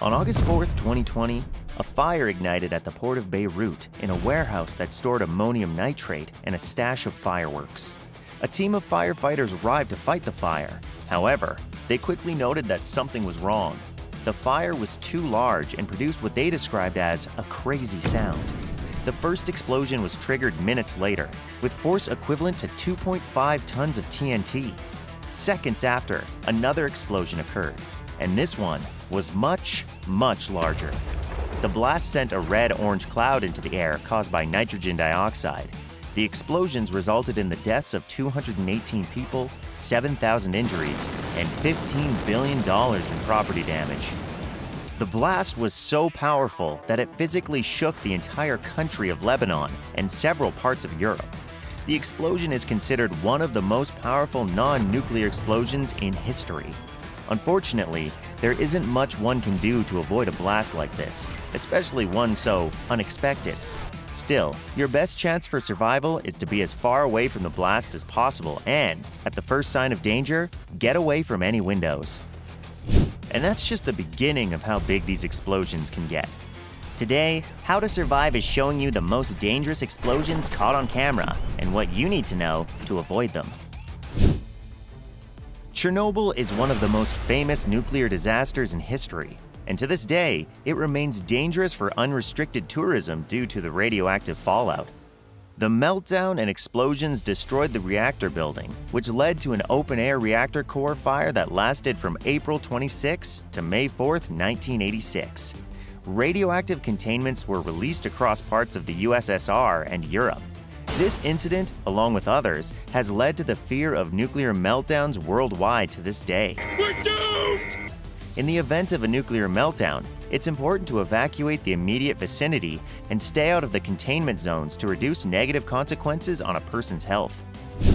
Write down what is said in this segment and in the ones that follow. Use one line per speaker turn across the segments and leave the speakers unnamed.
On August 4, 2020, a fire ignited at the port of Beirut in a warehouse that stored ammonium nitrate and a stash of fireworks. A team of firefighters arrived to fight the fire. However, they quickly noted that something was wrong. The fire was too large and produced what they described as a crazy sound. The first explosion was triggered minutes later, with force equivalent to 2.5 tons of TNT. Seconds after, another explosion occurred, and this one was much, much larger. The blast sent a red orange cloud into the air caused by nitrogen dioxide. The explosions resulted in the deaths of 218 people, 7,000 injuries, and $15 billion in property damage. The blast was so powerful that it physically shook the entire country of Lebanon and several parts of Europe. The explosion is considered one of the most powerful non nuclear explosions in history. Unfortunately, there isn't much one can do to avoid a blast like this, especially one so unexpected. Still, your best chance for survival is to be as far away from the blast as possible and, at the first sign of danger, get away from any windows. And that's just the beginning of how big these explosions can get. Today, How to Survive is showing you the most dangerous explosions caught on camera and what you need to know to avoid them. Chernobyl is one of the most famous nuclear disasters in history, and to this day, it remains dangerous for unrestricted tourism due to the radioactive fallout. The meltdown and explosions destroyed the reactor building, which led to an open air reactor core fire that lasted from April 26 to May 4, 1986. Radioactive containments were released across parts of the USSR and Europe, this incident, along with others, has led to the fear of nuclear meltdowns worldwide to this day.
We're doomed!
In the event of a nuclear meltdown, it's important to evacuate the immediate vicinity and stay out of the containment zones to reduce negative consequences on a person's health.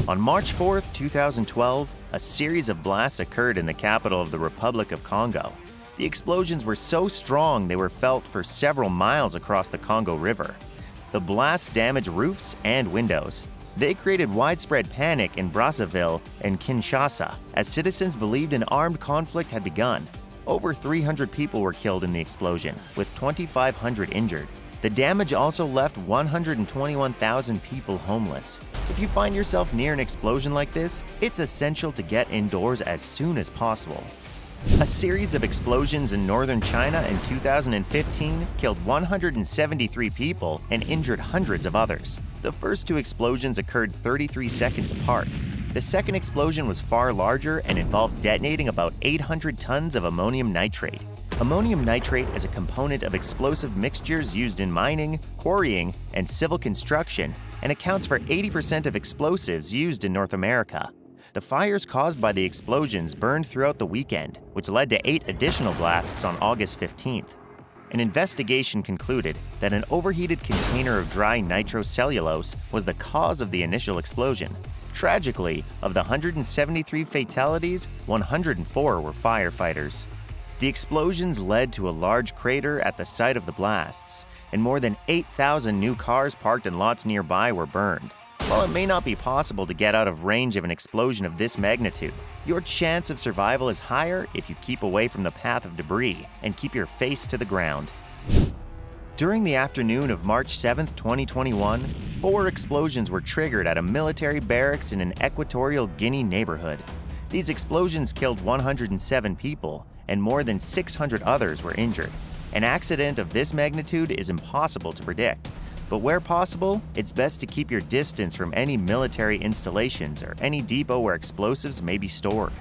On March 4, 2012, a series of blasts occurred in the capital of the Republic of Congo. The explosions were so strong they were felt for several miles across the Congo River. The blast damaged roofs and windows. They created widespread panic in Brazzaville and Kinshasa as citizens believed an armed conflict had begun. Over 300 people were killed in the explosion, with 2,500 injured. The damage also left 121,000 people homeless. If you find yourself near an explosion like this, it's essential to get indoors as soon as possible. A series of explosions in northern China in 2015 killed 173 people and injured hundreds of others. The first two explosions occurred 33 seconds apart. The second explosion was far larger and involved detonating about 800 tons of ammonium nitrate. Ammonium nitrate is a component of explosive mixtures used in mining, quarrying, and civil construction and accounts for 80% of explosives used in North America. The fires caused by the explosions burned throughout the weekend, which led to eight additional blasts on August 15th. An investigation concluded that an overheated container of dry nitrocellulose was the cause of the initial explosion. Tragically, of the 173 fatalities, 104 were firefighters. The explosions led to a large crater at the site of the blasts, and more than 8,000 new cars parked in lots nearby were burned. While it may not be possible to get out of range of an explosion of this magnitude, your chance of survival is higher if you keep away from the path of debris and keep your face to the ground. During the afternoon of March 7, 2021, four explosions were triggered at a military barracks in an Equatorial Guinea neighborhood. These explosions killed 107 people, and more than 600 others were injured. An accident of this magnitude is impossible to predict, but where possible, it's best to keep your distance from any military installations or any depot where explosives may be stored.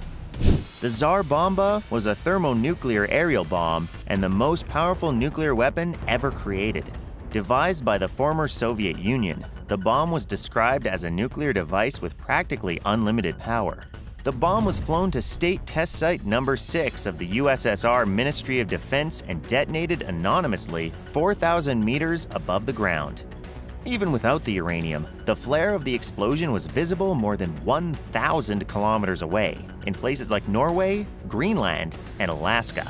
The Tsar Bomba was a thermonuclear aerial bomb and the most powerful nuclear weapon ever created. Devised by the former Soviet Union, the bomb was described as a nuclear device with practically unlimited power. The bomb was flown to State Test Site Number 6 of the USSR Ministry of Defense and detonated anonymously 4,000 meters above the ground. Even without the uranium, the flare of the explosion was visible more than 1,000 kilometers away, in places like Norway, Greenland, and Alaska.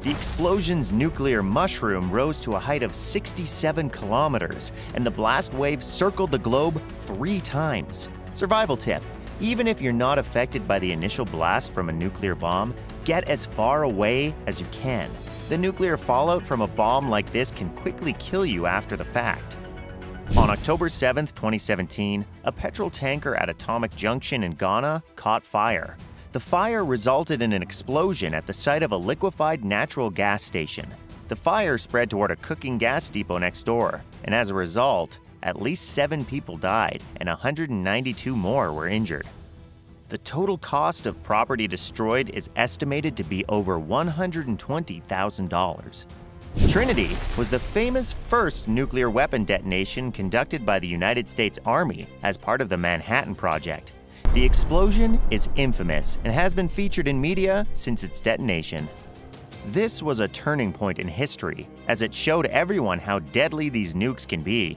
The explosion's nuclear mushroom rose to a height of 67 kilometers, and the blast wave circled the globe three times. Survival tip even if you're not affected by the initial blast from a nuclear bomb, get as far away as you can. The nuclear fallout from a bomb like this can quickly kill you after the fact. On October 7, 2017, a petrol tanker at Atomic Junction in Ghana caught fire. The fire resulted in an explosion at the site of a liquefied natural gas station. The fire spread toward a cooking gas depot next door, and as a result, at least seven people died and 192 more were injured. The total cost of property destroyed is estimated to be over $120,000. Trinity was the famous first nuclear weapon detonation conducted by the United States Army as part of the Manhattan Project. The explosion is infamous and has been featured in media since its detonation. This was a turning point in history, as it showed everyone how deadly these nukes can be.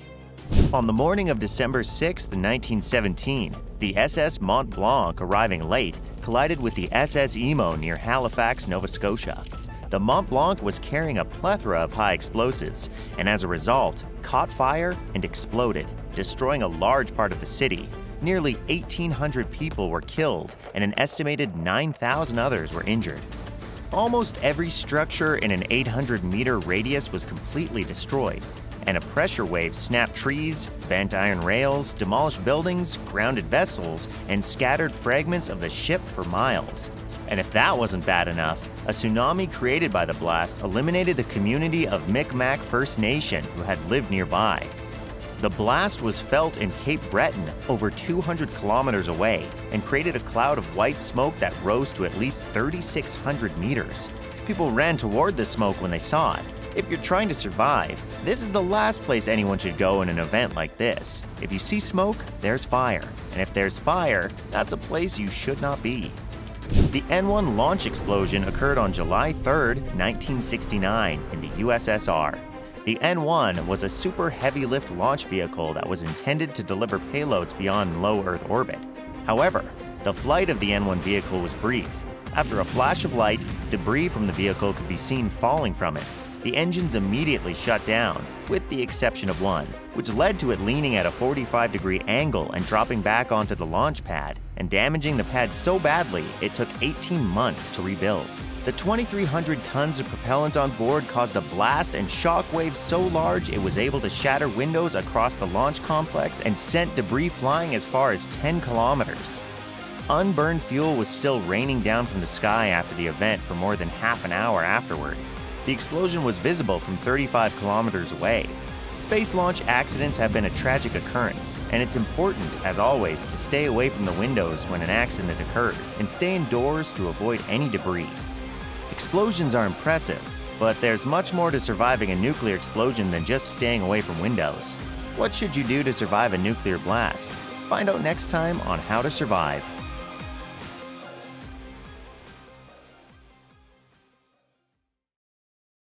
On the morning of December 6, 1917, the SS Mont Blanc, arriving late, collided with the SS Imo near Halifax, Nova Scotia. The Mont Blanc was carrying a plethora of high explosives, and as a result, caught fire and exploded, destroying a large part of the city. Nearly 1,800 people were killed, and an estimated 9,000 others were injured. Almost every structure in an 800 meter radius was completely destroyed, and a pressure wave snapped trees, bent iron rails, demolished buildings, grounded vessels, and scattered fragments of the ship for miles. And if that wasn't bad enough, a tsunami created by the blast eliminated the community of Micmac First Nation who had lived nearby. The blast was felt in Cape Breton, over 200 kilometers away, and created a cloud of white smoke that rose to at least 3,600 meters. People ran toward the smoke when they saw it. If you're trying to survive, this is the last place anyone should go in an event like this. If you see smoke, there's fire. And if there's fire, that's a place you should not be. The N1 launch explosion occurred on July 3, 1969, in the USSR. The N1 was a super heavy lift launch vehicle that was intended to deliver payloads beyond low Earth orbit. However, the flight of the N1 vehicle was brief. After a flash of light, debris from the vehicle could be seen falling from it. The engines immediately shut down, with the exception of one, which led to it leaning at a 45 degree angle and dropping back onto the launch pad, and damaging the pad so badly it took 18 months to rebuild. The 2,300 tons of propellant on board caused a blast and shock waves so large it was able to shatter windows across the launch complex and sent debris flying as far as 10 kilometers. Unburned fuel was still raining down from the sky after the event for more than half an hour afterward. The explosion was visible from 35 kilometers away. Space launch accidents have been a tragic occurrence, and it's important, as always, to stay away from the windows when an accident occurs and stay indoors to avoid any debris. Explosions are impressive, but there's much more to surviving a nuclear explosion than just staying away from windows. What should you do to survive a nuclear blast? Find out next time on How to Survive.